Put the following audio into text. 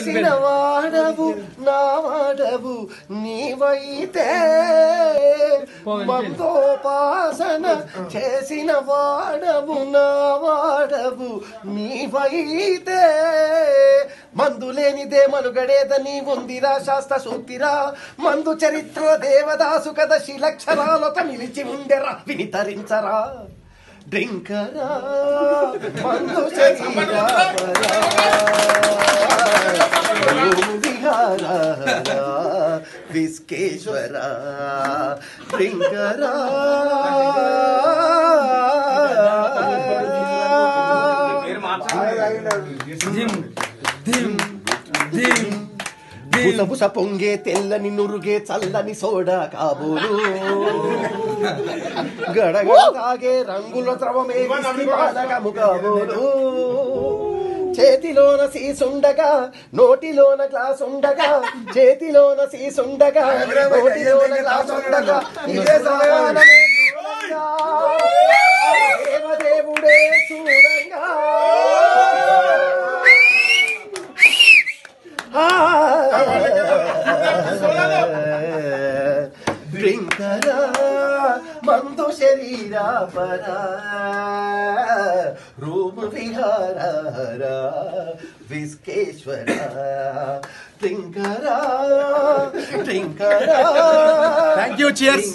చేసిన వాడవు నా వాడవు నీవైతే మందోపాసన చేసిన వాడవు నా వాడవు నీవైతే మందు లేనిదే మనుగడేద నీ ఉందిరా శాస్త్ర సూక్తిరా. మందు చరిత్ర దేవదాసు కథ శిలక్షరాలొక నిలిచి ఉండెరా వినితరించరా. డ్రింకరా మందు శరీరా విస్కేశ్వర డ్రింకరా బుసబుస పొంగే తెల్లని నురుగే చల్లని సోడా కాబోలు. గడగడ తాగే రంగుల ద్రవమే కాబోలు. చేతిలోన సీసుండగా నోటిలోన గ్లాస్ ఉండగా చేతిలోన సీసుండగా నోటిలోన గ్లాస్ ఉండగా ఇదే సమానమే చూడంగా. దేవదేవుడే చూడంగా. డ్రింకరా మందు శరీరా పరా ರೂಪ ವಿಹಾರ ಹರ ವಿಸ್ಕೇಶ್ವರ ಟಿಂಕರ ಟಿಂಕರ ಥ್ಯಾಂಕ್ ಯು ಚಿಯರ್ಸ್